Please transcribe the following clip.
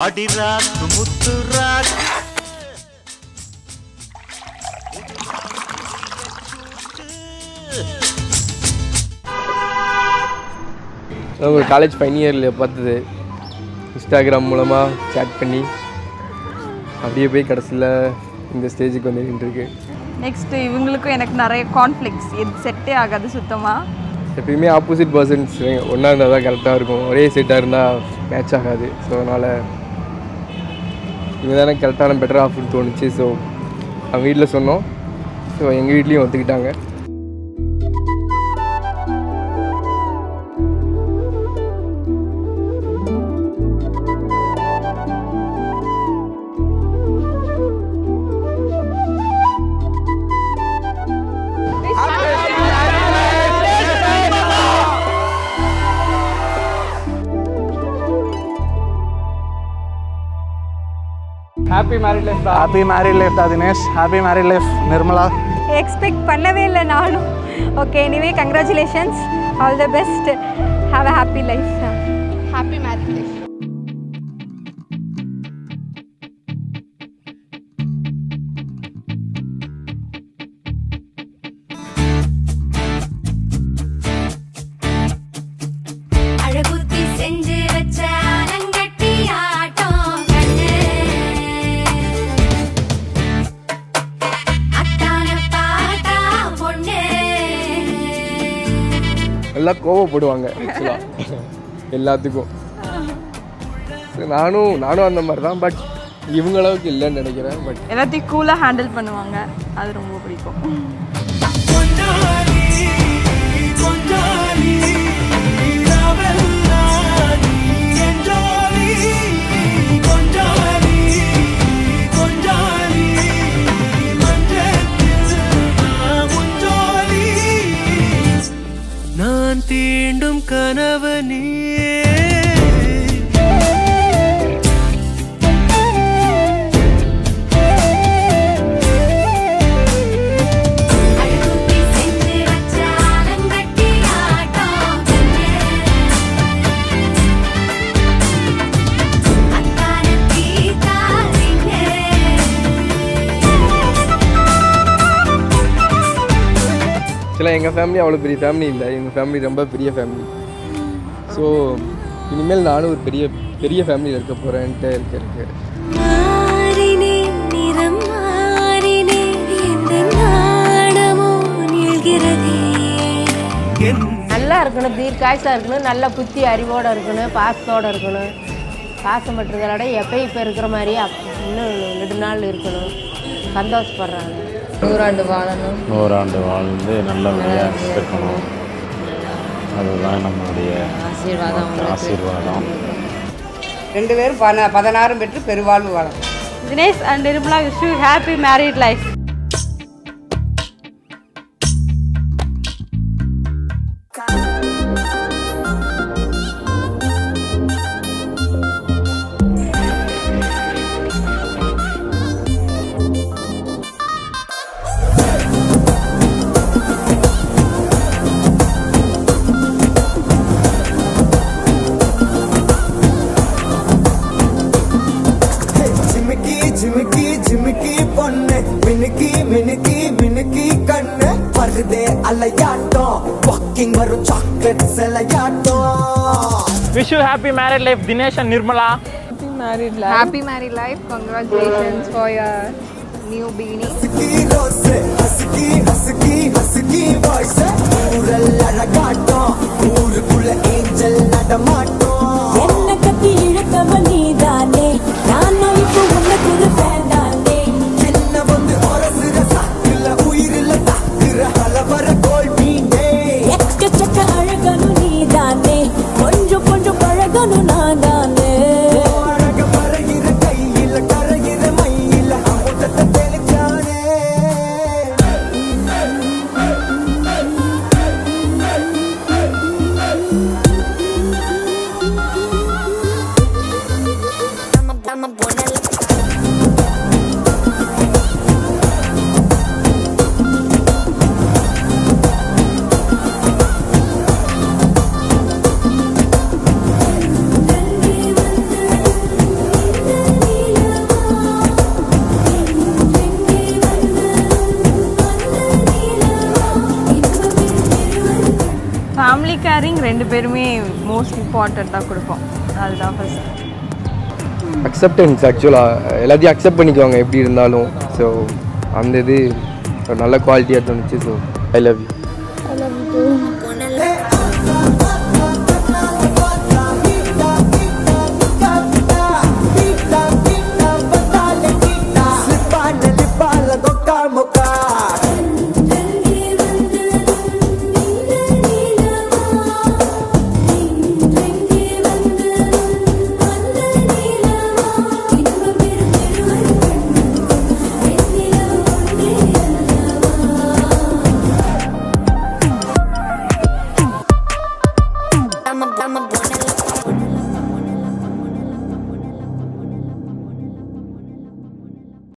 அடி ராக்கு முத்து ராக்கு ஒரு college fine இயரில் பார்த்தது. இன்ஸ்டாகிராம் மூலமாக சேட் பண்ணி அப்படியே போய் கடைசியில் இந்த ஸ்டேஜுக்கு வந்து நின்றுருக்கு நெக்ஸ்ட் இவங்களுக்கும் எனக்கு நிறைய கான்ஃப்ளிக்ஸ் இது செட்டே ஆகாது சுத்தமாக எப்பயுமே ஆப்போசிட் பர்சன்ஸ் ஒன்றா இருந்தால் தான் கரெக்டாக இருக்கும். ஒரே செட்டாக இருந்தால் மேட்ச் ஆகாது. ஸோ அதனால் இவங்க தானே கரெக்டான பெட்டர் ஆஃப்னு தோணுச்சு. ஸோ அவங்க வீட்டில் சொன்னோம். ஸோ எங்கள் வீட்லேயும் ஒத்துக்கிட்டாங்க. Happy married life happy married life தான் Dinesh happy married life Nirmala expect பண்ணவே இல்லை நானும். Okay anyway congratulations all the best have a happy life happy married life நல்லா கோவப்படுவாங்க. ஆக்சுவலாக எல்லாத்துக்கும். நானும் நானும் அந்த மாதிரி தான் பட் இவங்க அளவுக்கு இல்லைன்னு நினைக்கிறேன் பட் எல்லாத்தையும் கூலாக ஹேண்டில் பண்ணுவாங்க. அது ரொம்ப பிடிக்கும். ஆக்சுவலாக எங்கள் ஃபேமிலி அவ்வளோ பெரிய ஃபேமிலி இல்லை. எங்கள் ஃபேமிலி ரொம்ப பெரிய ஃபேமிலி ஸோ இனிமேல் நானும் ஒரு பெரிய பெரிய ஃபேமிலியில் இருக்க போகிறேன்ட்டு இருக்க இருக்கு நல்லா இருக்கணும் தீர்க்காயசாக இருக்கணும் நல்ல புத்தி அறிவோடு இருக்கணும் பாசத்தோடு இருக்கணும். பாசம் பட்டுறதோட எப்பயும் இப்போ இருக்கிற மாதிரி இன்னும் நெடுநாள் இருக்கணும். சந்தோஷப்படுறாங்க. நூறாண்டு வாழணும். நூறாண்டு வாழ்ந்து நல்லபடியாக இருக்கணும். அதுதான் நம்மளுடைய ஆசீர்வாதம் ஆசீர்வாதம். ரெண்டு பேரும் பன பதினாறும் பெற்று பெருவாழ்வு வாழணும். Dinesh and Nirmala wish you happy married life झिमकी पन्ने मिनकी मिनकी मिनकी कन्ने। पर्दे अलयाटो वॉकिंग वरु chocolate सेलयाटो। Wish you happy married life Dinesh and Nirmala happy married life happy married life congratulations for your new Bini husky husky husky voice पूरा लगाट ரெண்டு பேருமே மோஸ்ட் இம்பார்ட்டன்ட் தான் கொடுப்போம். அதுதான் ஃபர்ஸ்ட் அக்செப்டன்ஸ் ஆக்சுவலாக எல்லாத்தையும் அக்செப்ட் பண்ணிக்குவாங்க எப்படி இருந்தாலும். ஸோ அந்த இது நல்ல குவாலிட்டியாக தோணுச்சு ஸோ ஐ லவ் யூ